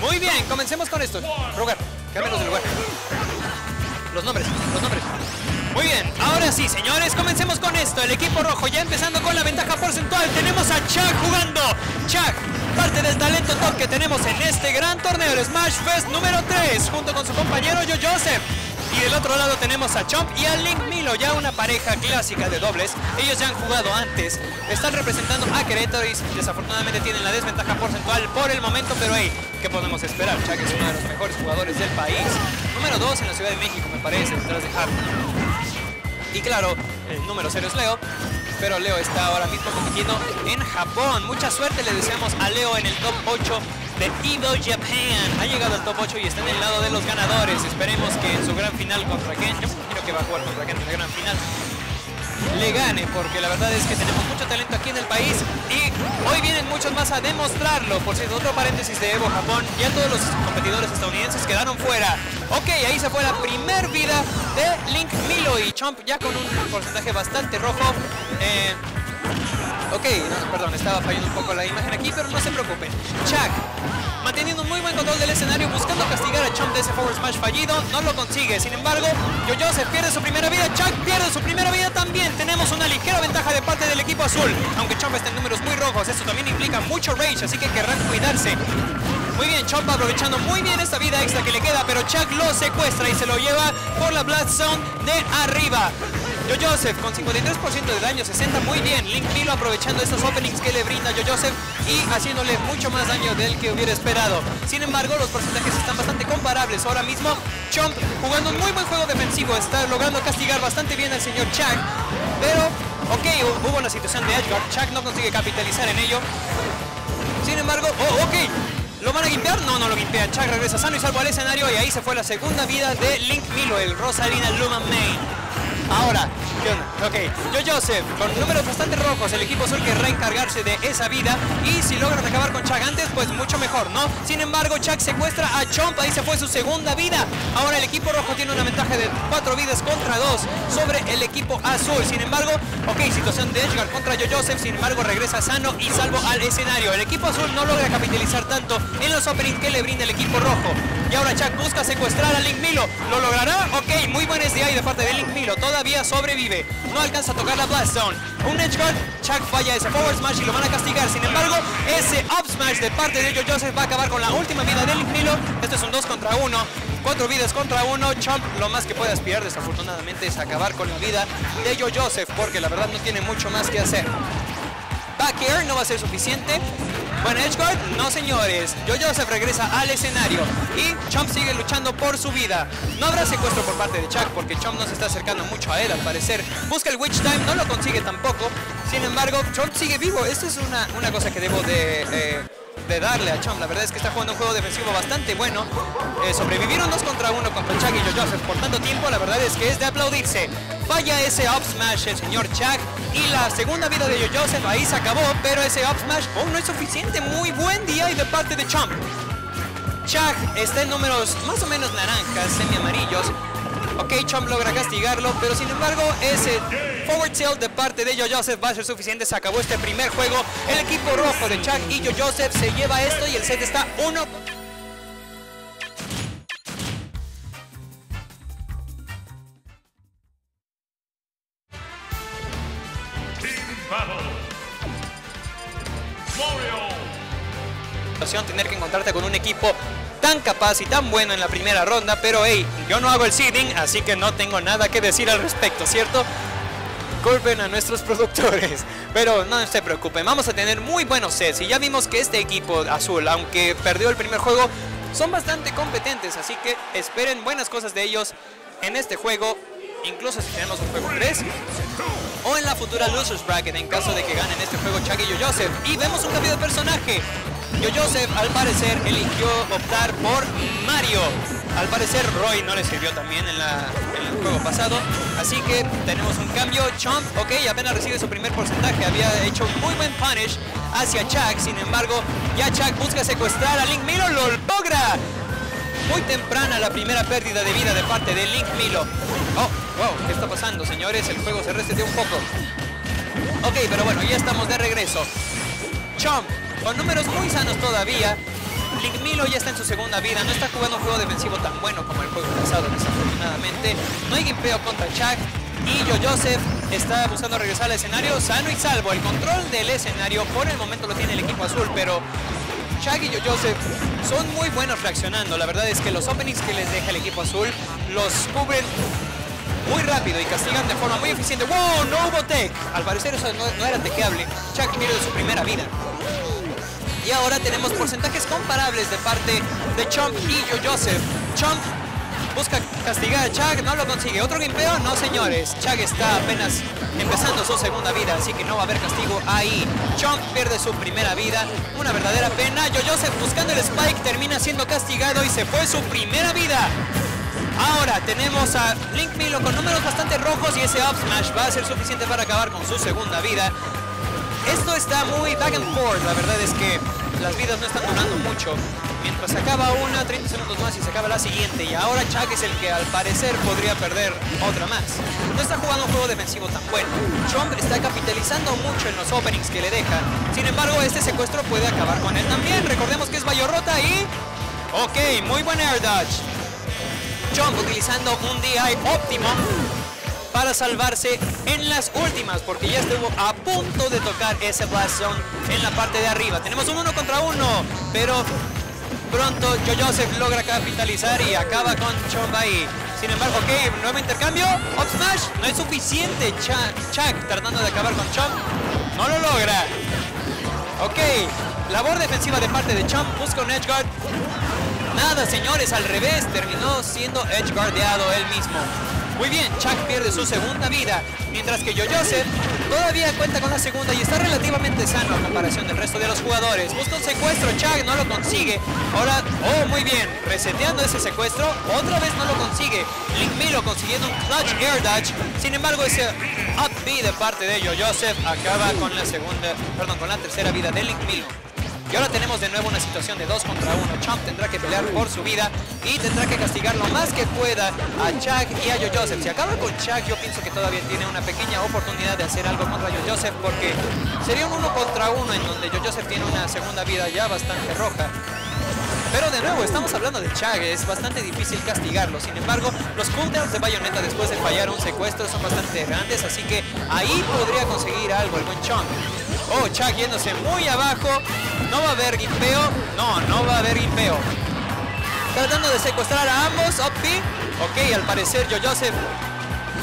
Muy bien, comencemos con esto. Ruger, cámbianos de lugar. Los nombres, los nombres. Muy bien, ahora sí, señores, comencemos con esto. El equipo rojo ya empezando con la ventaja porcentual. Tenemos a Chuck jugando. Chuck, parte del talento top que tenemos en este gran torneo, el Smash Fest número 3, junto con su compañero Yo Joseph. Y del otro lado tenemos a Chomp y a Link Milo, ya una pareja clásica de dobles. Ellos ya han jugado antes, están representando a Querétaro desafortunadamente tienen la desventaja porcentual por el momento, pero hey, ¿qué podemos esperar? Chuck es uno de los mejores jugadores del país. Número 2 en la Ciudad de México, me parece, detrás de. Y claro, el número 0 es Leo, pero Leo está ahora mismo compitiendo en Japón. Mucha suerte le deseamos a Leo en el top 8 de Evo Japan. Ha llegado al top 8 y está en el lado de los ganadores. Esperemos que en su gran final contra Ken, yo imagino que va a jugar contra Ken en la gran final, le gane, porque la verdad es que tenemos mucho talento aquí en el país y hoy vienen muchos más a demostrarlo. Por cierto, otro paréntesis de Evo Japón, ya todos los competidores estadounidenses quedaron fuera. Ok, ahí se fue la primer vida de Link Milo y Chomp ya con un porcentaje bastante rojo. Eh, Ok, perdón, estaba fallando un poco la imagen aquí, pero no se preocupen. Chuck, manteniendo un muy buen control del escenario, buscando castigar a Chomp de ese forward smash fallido, no lo consigue. Sin embargo, Yo se pierde su primera vida, Chuck pierde su primera vida también. Tenemos una ligera ventaja de parte del equipo azul, aunque Chomp está en números muy rojos, eso también implica mucho rage, así que querrán cuidarse. Muy bien, Chomp aprovechando muy bien esta vida extra que le queda, pero Chuck lo secuestra y se lo lleva por la Blood Zone de arriba. Yo Joseph con 53% de daño, 60 muy bien. Link Milo aprovechando estos openings que le brinda Yo Joseph y haciéndole mucho más daño del que hubiera esperado. Sin embargo, los porcentajes están bastante comparables. Ahora mismo, Chomp jugando un muy buen juego defensivo, está logrando castigar bastante bien al señor Chuck. Pero, ok, hubo una situación de Edgeguard. Chuck no consigue capitalizar en ello. Sin embargo, oh, ok. ¿Lo van a limpiar? No, no lo limpia. Chuck regresa sano y salvo al escenario y ahí se fue la segunda vida de Link Milo, el Rosalina Luma Main. Ahora, ¿qué? Ok, yo Joseph, con números bastante rojos, el equipo azul querrá encargarse de esa vida y si logran acabar con Chuck antes, pues mucho mejor, ¿no? Sin embargo, Chuck secuestra a Chomp, ahí se fue su segunda vida. Ahora el equipo rojo tiene una ventaja de cuatro vidas contra dos sobre el equipo azul. Sin embargo, ok, situación de Edgar contra Yo Joseph, sin embargo regresa sano y salvo al escenario. El equipo azul no logra capitalizar tanto en los openings que le brinda el equipo rojo. Y ahora Chuck busca secuestrar a Link Milo. ¿Lo logrará? Ok, muy buen SDI de parte de Link Milo. Todavía sobrevive. No alcanza a tocar la Blast Zone. Un Edge Guard. Chuck falla ese Forward Smash y lo van a castigar. Sin embargo, ese Up Smash de parte de Joe Joseph va a acabar con la última vida de Link Milo. Esto es un 2 contra 1. Cuatro vidas contra uno. Chomp lo más que puede aspirar desafortunadamente es acabar con la vida de Joe Joseph porque la verdad no tiene mucho más que hacer. Back air no va a ser suficiente. Bueno, Edgeguard, no señores. Joseph regresa al escenario y Chomp sigue luchando por su vida. No habrá secuestro por parte de Chuck porque Chomp no se está acercando mucho a él al parecer. Busca el Witch Time, no lo consigue tampoco. Sin embargo, Chomp sigue vivo. Esto es una, una cosa que debo de... Eh, de darle a Chom. La verdad es que está jugando un juego defensivo bastante bueno. Eh, sobrevivieron dos contra uno contra Chuck y Joseph por tanto tiempo. La verdad es que es de aplaudirse. Falla ese up smash el señor Chuck. Y la segunda vida de Yo Joseph ahí se acabó. Pero ese up smash oh, no es suficiente. Muy buen día y de parte de Chomp. Chuck está en números más o menos naranjas, semi amarillos. Ok, Chomp logra castigarlo, pero sin embargo ese forward tilt de parte de Yo Joseph va a ser suficiente. Se acabó este primer juego. El equipo rojo de Chuck y Yo Joseph se lleva esto y el set está uno. tener que encontrarte con un equipo tan capaz y tan bueno en la primera ronda, pero hey, yo no hago el seeding, así que no tengo nada que decir al respecto, ¿cierto? Culpen a nuestros productores, pero no se preocupen, vamos a tener muy buenos sets y ya vimos que este equipo azul, aunque perdió el primer juego, son bastante competentes, así que esperen buenas cosas de ellos en este juego, incluso si tenemos un juego 3 o en la futura Losers Bracket en caso de que ganen este juego Chuck y Joseph. Y vemos un cambio de personaje. Joseph al parecer eligió optar por Mario. Al parecer Roy no le sirvió también en, el juego pasado. Así que tenemos un cambio. Chomp, ok, apenas recibe su primer porcentaje. Había hecho un muy buen punish hacia Chuck. Sin embargo, ya Chuck busca secuestrar a Link Milo. ¡Lo logra! Muy temprana la primera pérdida de vida de parte de Link Milo. Oh, wow, ¿qué está pasando, señores? El juego se reseteó un poco. Ok, pero bueno, ya estamos de regreso. Chomp con números muy sanos todavía. Link Milo ya está en su segunda vida, no está jugando un juego defensivo tan bueno como el juego pasado, desafortunadamente. No hay gimpeo contra Chuck y Yo Joseph está buscando regresar al escenario sano y salvo. El control del escenario por el momento lo tiene el equipo azul, pero Chuck y Yo Joseph son muy buenos reaccionando. La verdad es que los openings que les deja el equipo azul los cubren muy rápido y castigan de forma muy eficiente. ¡Wow! No hubo tech. Al parecer eso no, era tequeable. Chuck pierde su primera vida. Y ahora tenemos porcentajes comparables de parte de Chomp y Joseph. Chomp busca castigar a Chuck, no lo consigue. ¿Otro gimpeo? No, señores. Chuck está apenas empezando su segunda vida, así que no va a haber castigo ahí. Chomp pierde su primera vida, una verdadera pena. Joseph buscando el Spike termina siendo castigado y se fue su primera vida. Ahora tenemos a Link Milo con números bastante rojos y ese up smash va a ser suficiente para acabar con su segunda vida. Esto está muy back and forth, la verdad es que las vidas no están durando mucho. Mientras acaba una, 30 segundos más y se acaba la siguiente. Y ahora Chuck es el que al parecer podría perder otra más. No está jugando un juego defensivo tan bueno. Chomp está capitalizando mucho en los openings que le deja. Sin embargo, este secuestro puede acabar con él también. Recordemos que es Rota y... Ok, muy buen air dodge. Chomp utilizando un DI óptimo para salvarse en las últimas, porque ya estuvo a punto de tocar ese Blast Zone en la parte de arriba. Tenemos un uno contra uno, pero pronto Yo Joseph logra capitalizar y acaba con Chomp ahí. Sin embargo, ok, nuevo intercambio, up smash, no es suficiente. Chuck tratando de acabar con Chomp, no lo logra. Ok, labor defensiva de parte de Chomp, busca un edge guard. Nada, señores, al revés, terminó siendo edge guardeado él mismo. Muy bien, Chuck pierde su segunda vida, mientras que Yo Joseph todavía cuenta con la segunda y está relativamente sano a comparación del resto de los jugadores. Busca un secuestro, Chuck no lo consigue. Ahora, oh, muy bien, reseteando ese secuestro, otra vez no lo consigue. Link Milo consiguiendo un clutch air dodge. Sin embargo, ese up B de parte de Yo Joseph acaba con la segunda, perdón, con la tercera vida de Link Milo. Y ahora tenemos de nuevo una situación de 2 contra 1. Chomp tendrá que pelear por su vida y tendrá que castigar lo más que pueda a Chuck y a Yo Joseph. Si acaba con Chuck, yo pienso que todavía tiene una pequeña oportunidad de hacer algo contra Yo Joseph porque sería un 1 contra 1 en donde Yo Joseph tiene una segunda vida ya bastante roja. Pero de nuevo, estamos hablando de Chag, es bastante difícil castigarlo. Sin embargo, los cooldowns de Bayonetta después de fallar un secuestro son bastante grandes, así que ahí podría conseguir algo el buen Chong. Oh, Chag yéndose muy abajo. No va a haber gimpeo. No, no va a haber gimpeo. Tratando de secuestrar a ambos. Oppi. Ok, al parecer Yo Joseph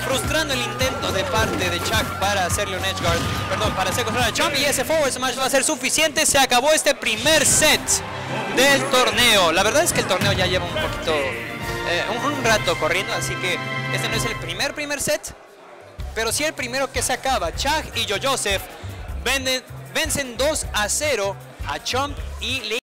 frustrando el intento de parte de Chuck para hacerle un edge guard, perdón, para secuestrar a Chomp y ese forward smash va a ser suficiente. Se acabó este primer set del torneo. La verdad es que el torneo ya lleva un poquito, eh, un, rato corriendo, así que este no es el primer primer set, pero sí el primero que se acaba. Chuck y Yo Joseph vencen 2 a 0 a Chomp y